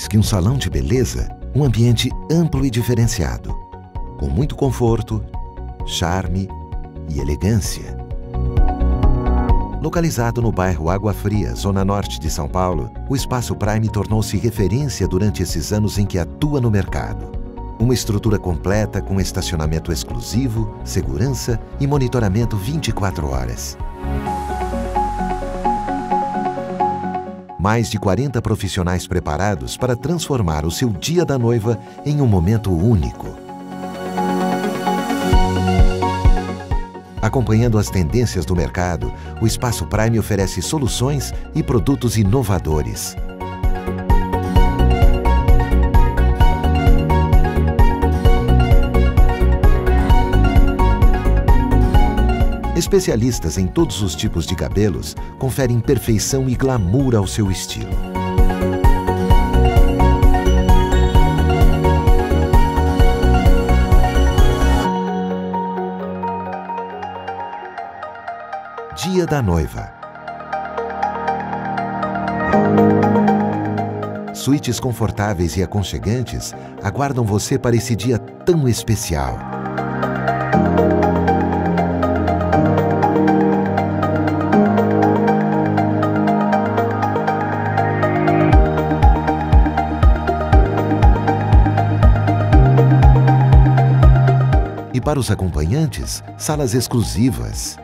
mais que um salão de beleza, um ambiente amplo e diferenciado, com muito conforto, charme e elegância. Localizado no bairro Água Fria, zona norte de São Paulo, o Espaço Prime tornou-se referência durante esses anos em que atua no mercado. Uma estrutura completa com estacionamento exclusivo, segurança e monitoramento 24 horas. Mais de 40 profissionais preparados para transformar o seu dia da noiva em um momento único. Acompanhando as tendências do mercado, o Espaço Prime oferece soluções e produtos inovadores. Especialistas em todos os tipos de cabelos conferem perfeição e glamour ao seu estilo. Dia da Noiva. Suítes confortáveis e aconchegantes aguardam você para esse dia tão especial. E para os acompanhantes, salas exclusivas.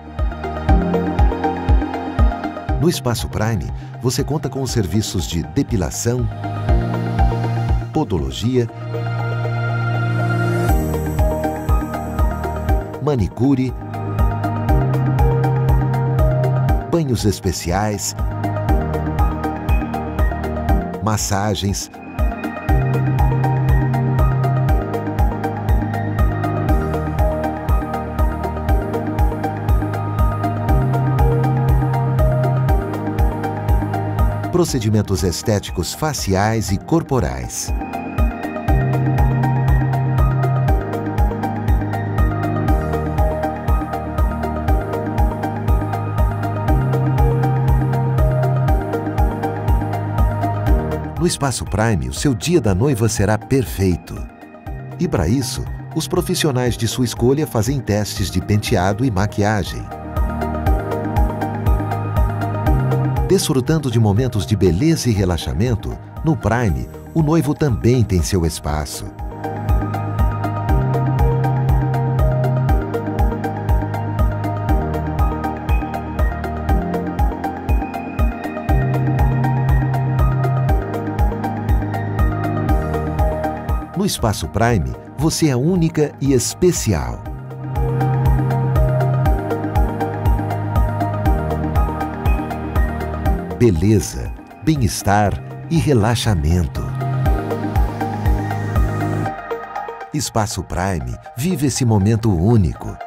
No Espaço Prime, você conta com os serviços de depilação, podologia, manicure, banhos especiais, massagens, procedimentos estéticos faciais e corporais. No Espaço Prime, o seu dia da noiva será perfeito. E para isso, os profissionais de sua escolha fazem testes de penteado e maquiagem. Desfrutando de momentos de beleza e relaxamento, no Prime, o noivo também tem seu espaço. No Espaço Prime, você é única e especial. Beleza, bem-estar e relaxamento. Espaço Prime vive esse momento único.